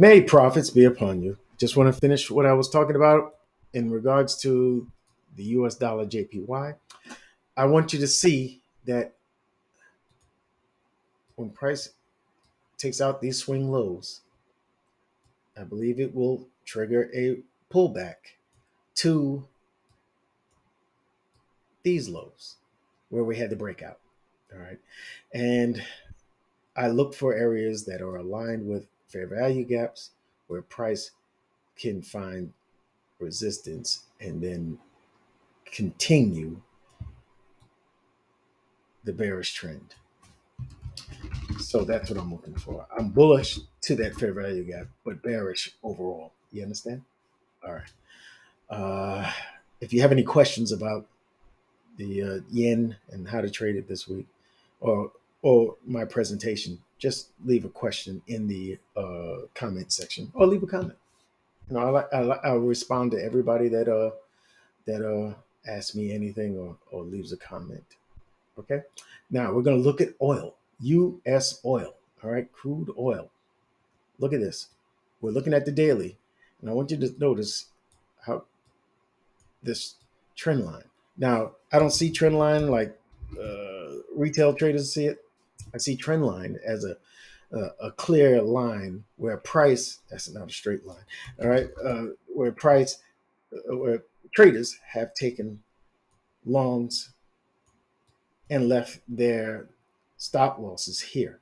May profits be upon you. Just want to finish what I was talking about in regards to the US dollar JPY. I want you to see that when price takes out these swing lows, I believe it will trigger a pullback to these lows where we had the breakout. All right. And I look for areas that are aligned with fair value gaps where price can find resistance and then continue the bearish trend. So that's what I'm looking for. I'm bullish to that fair value gap, but bearish overall. You understand? All right. Uh, if you have any questions about the uh, yen and how to trade it this week, or or my presentation, just leave a question in the uh, comment section or leave a comment. You know, I'll, I'll, I'll respond to everybody that uh that uh asks me anything or, or leaves a comment. Okay. Now we're going to look at oil, U.S. oil. All right, crude oil. Look at this. We're looking at the daily, and I want you to notice how this trend line. Now, I don't see trend line like uh, retail traders see it. I see trend line as a a, a clear line where price that's not a straight line. All right, uh, where price uh, where traders have taken longs and left their stop losses here.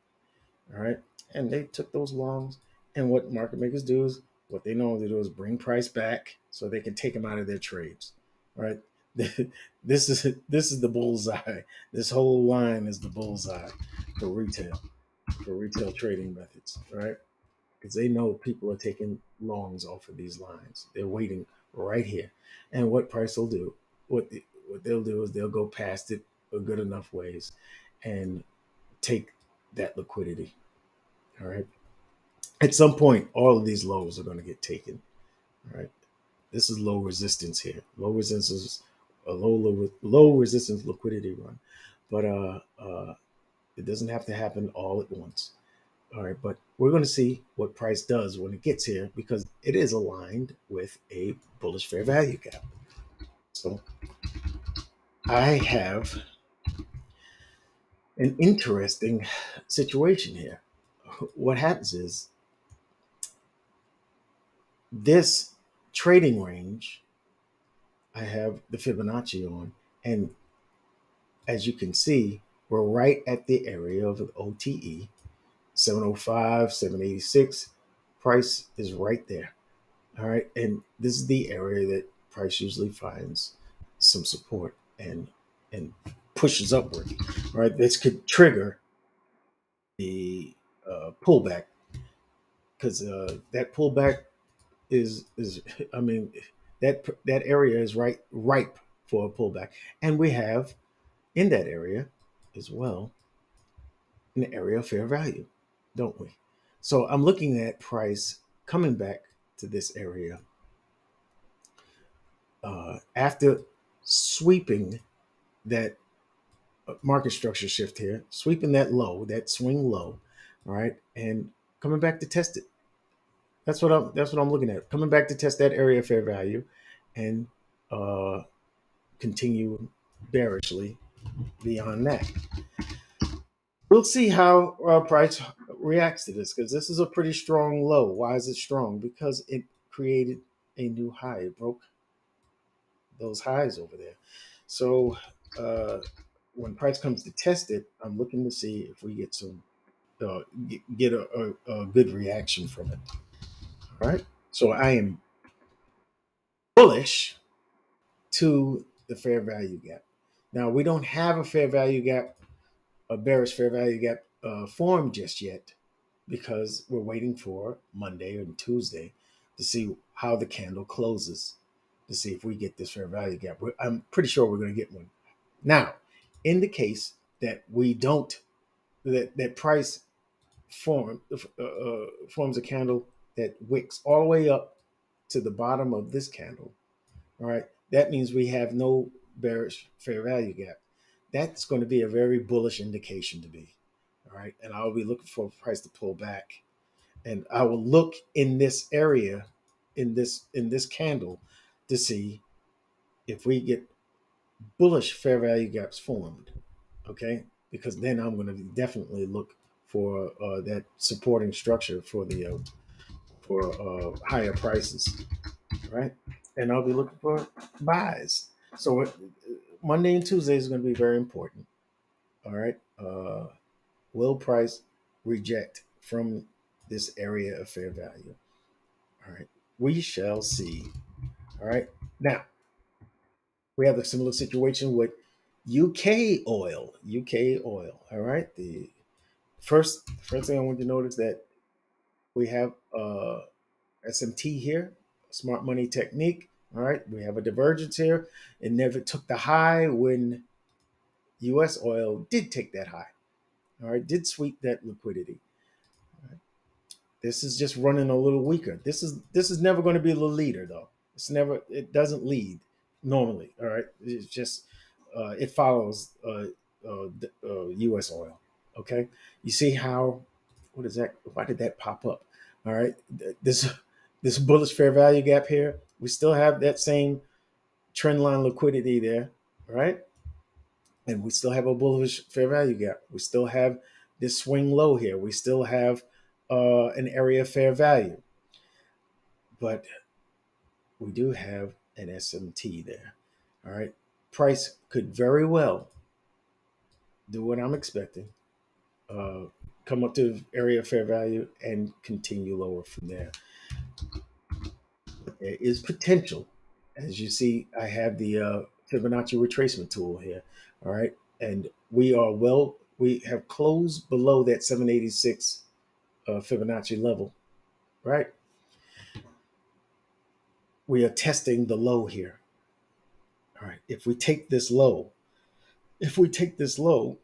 All right, and they took those longs. And what market makers do is what they normally do is bring price back so they can take them out of their trades. All right. This is this is the bullseye. This whole line is the bullseye for retail, for retail trading methods, right? Because they know people are taking longs off of these lines. They're waiting right here, and what price will do, what the, what they'll do is they'll go past it a good enough ways, and take that liquidity. All right. At some point, all of these lows are going to get taken. All right. This is low resistance here. Low resistance a low, low, resistance liquidity run, but uh, uh, it doesn't have to happen all at once. All right, but we're going to see what price does when it gets here because it is aligned with a bullish fair value gap. So I have an interesting situation here. What happens is this trading range I have the Fibonacci on. And as you can see, we're right at the area of the OTE, 705, 786. Price is right there. All right. And this is the area that price usually finds some support and and pushes upward. All right. This could trigger the uh, pullback because uh, that pullback is is I mean that that area is right ripe for a pullback, and we have in that area as well an area of fair value, don't we? So I'm looking at price coming back to this area uh, after sweeping that uh, market structure shift here, sweeping that low, that swing low, all right, and coming back to test it. That's what I'm. That's what I'm looking at. Coming back to test that area of fair value, and uh, continue bearishly beyond that. We'll see how uh, price reacts to this because this is a pretty strong low. Why is it strong? Because it created a new high. It broke those highs over there. So uh, when price comes to test it, I'm looking to see if we get some uh, get a, a, a good reaction from it. Right. So I am bullish to the fair value gap. Now, we don't have a fair value gap, a bearish fair value gap uh, formed just yet because we're waiting for Monday and Tuesday to see how the candle closes to see if we get this fair value gap. I'm pretty sure we're going to get one. Now, in the case that we don't, that, that price form uh, uh forms a candle that wicks all the way up to the bottom of this candle, all right, that means we have no bearish fair value gap. That's going to be a very bullish indication to me. All right, and I'll be looking for price to pull back and I will look in this area, in this in this candle, to see if we get bullish fair value gaps formed. Okay, because then I'm going to definitely look for uh, that supporting structure for the uh, for uh, higher prices, right? And I'll be looking for buys. So uh, Monday and Tuesday is going to be very important. All right. Uh, will price reject from this area of fair value? All right. We shall see. All right. Now, we have a similar situation with UK oil. UK oil. All right. The first first thing I want you to notice that we have uh, SMT here, smart money technique. All right. We have a divergence here. It never took the high when US oil did take that high. All right. Did sweep that liquidity. This is just running a little weaker. This is this is never going to be the leader though. It's never it doesn't lead normally. All right. It's just uh, it follows uh, uh, U.S. Uh, oil. Okay. You see how what is that? Why did that pop up? All right. This this bullish fair value gap here. We still have that same trend line liquidity there, right? And we still have a bullish fair value gap. We still have this swing low here. We still have uh, an area of fair value. But we do have an SMT there. All right. Price could very well do what I'm expecting, uh, come up to area of fair value, and continue lower from there. But there is potential. As you see, I have the uh, Fibonacci retracement tool here. All right. And we are well, we have closed below that 786 uh, Fibonacci level, right? We are testing the low here. All right, if we take this low, if we take this low,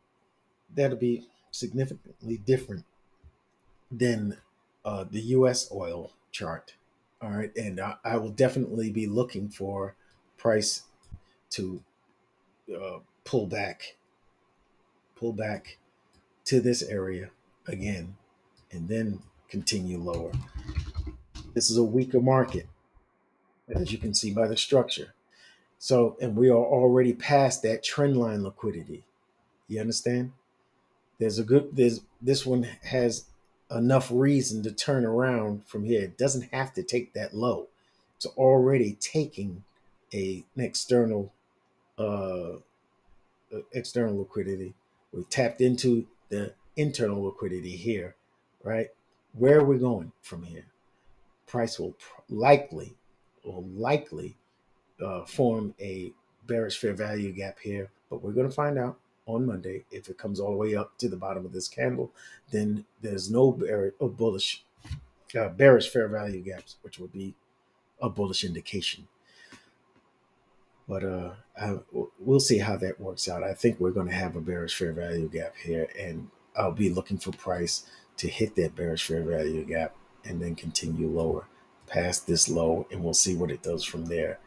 that'll be significantly different than uh, the U.S. oil chart. All right, and I, I will definitely be looking for price to uh, pull back, pull back to this area again and then continue lower. This is a weaker market, as you can see by the structure. So, and we are already past that trend line liquidity. You understand? There's a good, there's, this one has enough reason to turn around from here. It doesn't have to take that low. It's already taking a, an external, uh, external liquidity. We've tapped into the internal liquidity here right? Where are we going from here? Price will likely, will likely uh, form a bearish fair value gap here, but we're going to find out on Monday if it comes all the way up to the bottom of this candle. Then there's no bearish, or bullish, uh, bearish fair value gaps, which would be a bullish indication. But uh, I, we'll see how that works out. I think we're going to have a bearish fair value gap here, and I'll be looking for price to hit that bearish fair value gap and then continue lower past this low and we'll see what it does from there.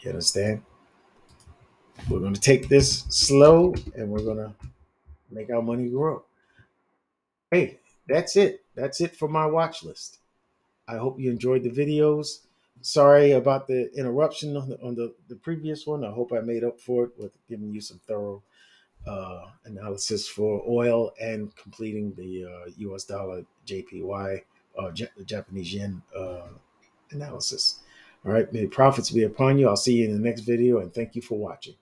You understand? We're going to take this slow and we're going to make our money grow. Hey, that's it. That's it for my watch list. I hope you enjoyed the videos. Sorry about the interruption on the, on the, the previous one. I hope I made up for it with giving you some thorough uh, analysis for oil and completing the uh, US dollar JPY, uh, J- Japanese yen uh, analysis. All right, may profits be upon you. I'll see you in the next video and thank you for watching.